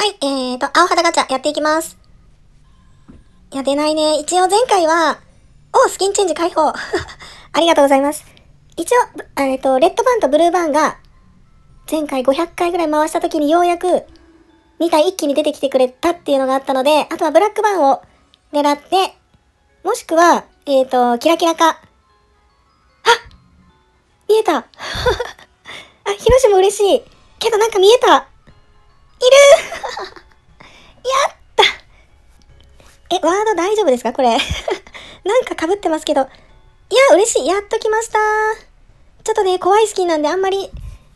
はい、えーと、青肌ガチャやっていきます。いや、出ないね。一応前回は、おスキンチェンジ解放 ありがとうございます。一応、えっと、レッドバンとブルーバンが、前回500回ぐらい回した時にようやく、2体一気に出てきてくれたっていうのがあったので、あとはブラックバンを狙って、もしくは、えっ、と、キラキラか。あ見えた あ、ヒロシも嬉しい。けどなんか見えたいるやったえ、ワード大丈夫ですか？これ。なんか被ってますけど。いや、嬉しい。やっと来ました。ちょっとね、怖いスキンなんであんまり、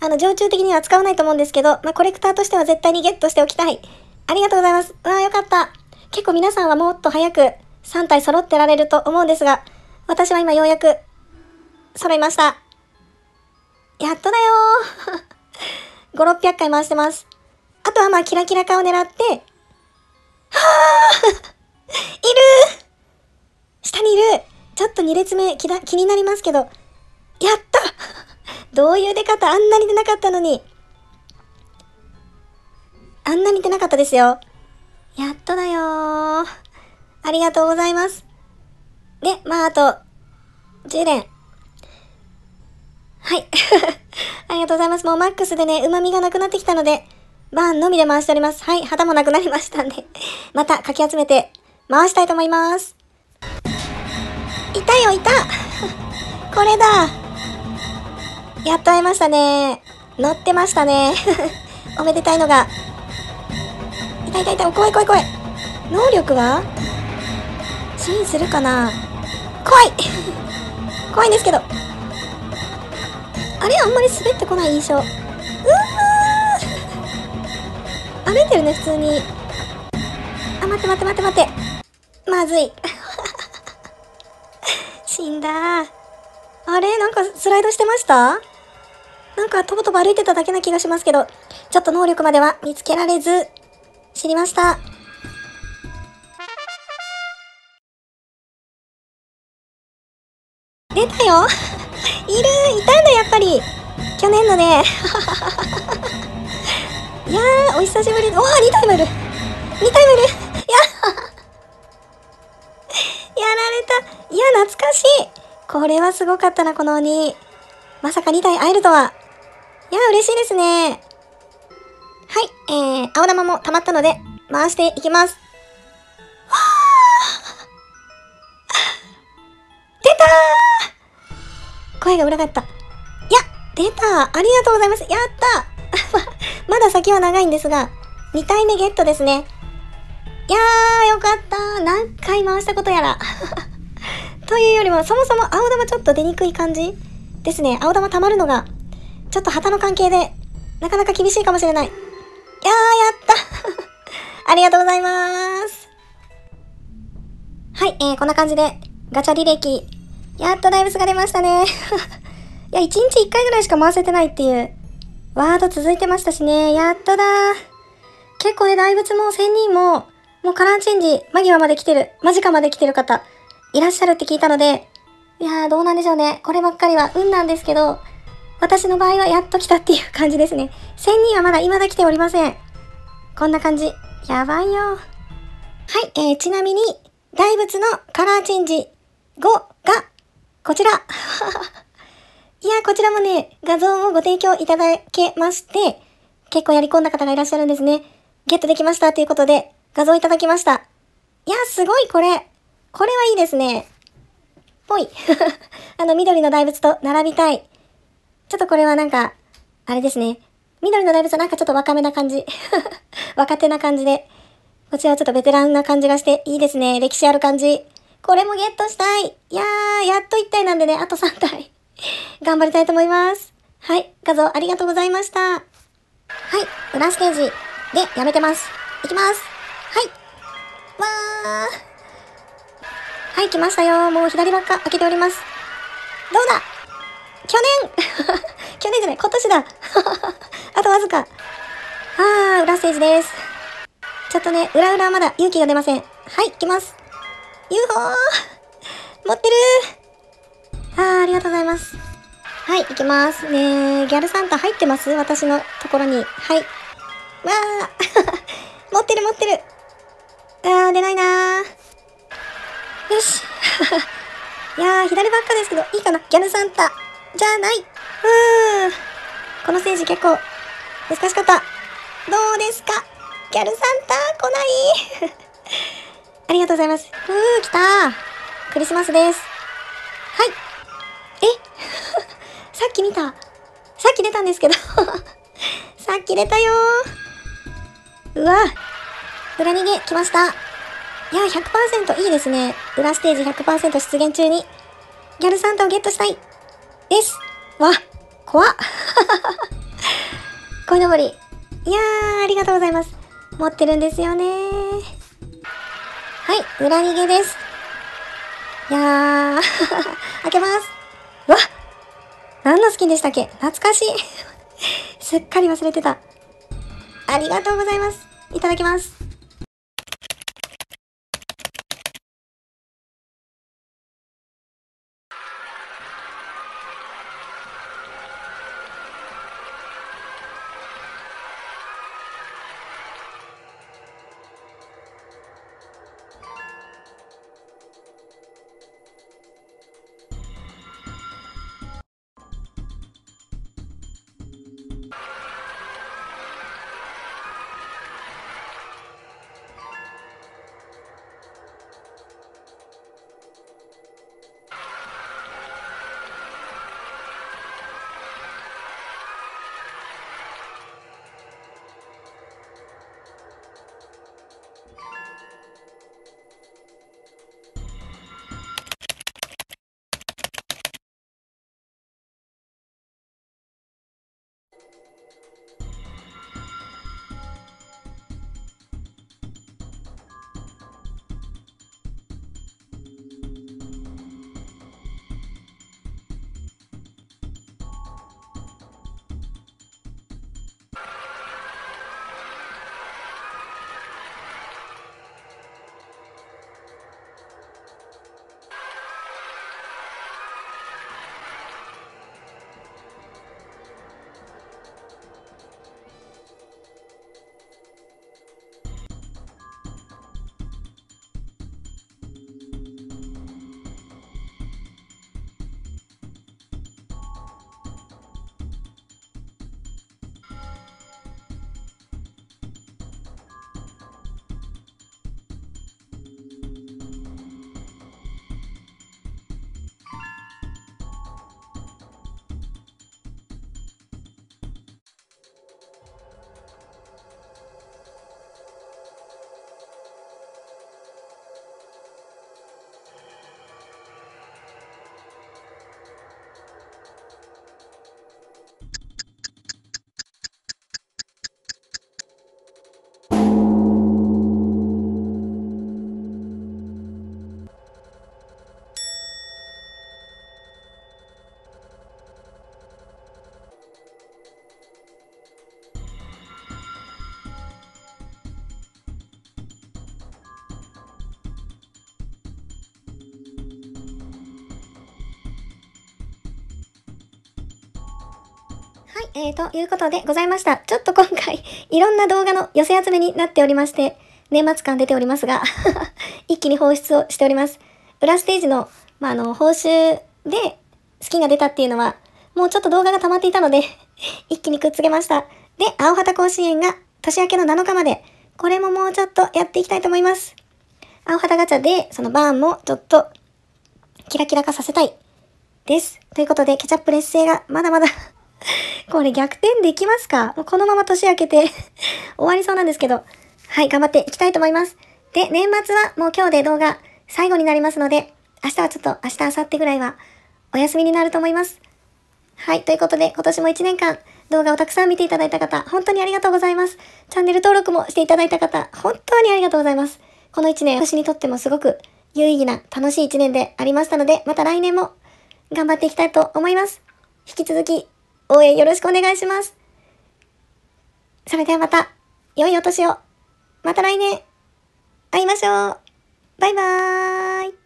あの、常駐的には使わないと思うんですけど、まあ、コレクターとしては絶対にゲットしておきたい。ありがとうございます。わあ、よかった。結構皆さんはもっと早く3体揃ってられると思うんですが、私は今ようやく揃いました。やっとだよー。5、600回回してます。あとはまあ、キラキラ化を狙って、はあ いる下にいるちょっと2列目気だ気になりますけど、やった どういう出方あんなに出なかったのに。あんなに出なかったですよ。やっとだよー。ありがとうございます。で、まあ、あと、10連。はい。ありがとうございます。もうマックスでね、旨味がなくなってきたので、バーンのみで回しております。はい。旗もなくなりましたんで、またかき集めて回したいと思います。いたよ、いた これだやっと会えましたね。乗ってましたね。おめでたいのが。いたいたいた、怖い怖い怖い。能力は？支援するかな？怖い怖いんですけど。あれあんまり滑ってこない印象。歩いてるね、普通に。あ、待って待って待って待って。まずい。死んだ。あれ？なんかスライドしてました？なんかとぼとぼ歩いてただけな気がしますけど、ちょっと能力までは見つけられず、知りました。出たよ。いる。いたんだやっぱり。去年のね。いやーお久しぶり。おお2体もいる。2体もいる。いややられた。いや懐かしい。これはすごかったなこの鬼。まさか2体会えるとは。いや嬉しいですね。はいえー、青玉も溜まったので回していきます。わー。出たー。声が裏返った。いや、出たありがとうございます。やったまだ先は長いんですが、2体目ゲットですね。いやー、よかった何回回したことやら。というよりも、そもそも青玉ちょっと出にくい感じですね。青玉溜まるのが、ちょっと旗の関係で、なかなか厳しいかもしれない。いやー、やった ありがとうございます。はい、えー、こんな感じで、ガチャ履歴、やっと大仏が出ましたね。いや、1日1回ぐらいしか回せてないっていう、ワード続いてましたしね。やっとだ結構ね、大仏も1000人も、もうカラーチェンジ間際まで来てる、間近まで来てる方、いらっしゃるって聞いたので、いやー、どうなんでしょうね。こればっかりは運なんですけど、私の場合はやっと来たっていう感じですね。1000人はまだ未だ来ておりません。こんな感じ。やばいよ。はい、えー、ちなみに、大仏のカラーチェンジ5が、こちら。いや、こちらもね、画像をご提供いただけまして、結構やり込んだ方がいらっしゃるんですね。ゲットできましたということで、画像いただきました。いや、すごいこれ。これはいいですね。ぽい。あの、緑の大仏と並びたい。ちょっとこれはなんか、あれですね。緑の大仏はなんかちょっと若めな感じ。若手な感じで。こちらはちょっとベテランな感じがして、いいですね。歴史ある感じ。これもゲットしたい。いやー、やっと1体なんでね、あと3体。頑張りたいと思います。はい、画像ありがとうございました。はい、裏ステージでやめてます。いきます。はい。わー。はい、来ましたよ。もう左ばっか開けております。どうだ？去年 去年じゃない、今年だ あとわずか。あー、裏ステージです。ちょっとね、裏裏はまだ勇気が出ません。はい、来ます。UFO! 持ってるあー、ありがとうございます。はい、行きます。ねギャルサンタ入ってます？私のところに。はい。わー ー、出ないなー。よし。いやー、左ばっかですけど、いいかなギャルサンタ。じゃない。うーん。このステージ結構、難しかった。どうですか？ギャルサンタ、来ない？ありがとうございます。うー、来たー。クリスマスです。はい。え？さっき見た。さっき出たんですけど さっき出たよ。うわ。裏逃げ来ました。いや、100%いいですね。裏ステージ100%出現中に、ギャルサンタをゲットしたい。です。わ、怖っ。こいのぼり。いやー、ありがとうございます。持ってるんですよねはい、裏逃げです。いやー、開けます。わ何のスキンでしたっけ？懐かしい。すっかり忘れてた。ありがとうございます。いただきます。はい、えー、ということでございました。ちょっと今回、いろんな動画の寄せ集めになっておりまして、年末感出ておりますが 一気に放出をしております。裏ステージの、まあ、あの、報酬で好きが出たっていうのは、もうちょっと動画が溜まっていたので 一気にくっつけました。で、青旗甲子園が年明けの7日まで、これももうちょっとやっていきたいと思います。青旗ガチャで、そのバーンもちょっと、キラキラ化させたい。です。ということで、ケチャップ劣勢がまだまだ これ逆転できますか？このまま年明けて 終わりそうなんですけど。はい、頑張っていきたいと思います。で、年末はもう今日で動画最後になりますので、明日はちょっと明日、明後日ぐらいはお休みになると思います。はい、ということで今年も1年間動画をたくさん見ていただいた方、本当にありがとうございます。チャンネル登録もしていただいた方、本当にありがとうございます。この1年、私にとってもすごく有意義な楽しい1年でありましたので、また来年も頑張っていきたいと思います。引き続き応援よろしくお願いします。それではまた、良いお年を。また来年、会いましょう。バイバーイ。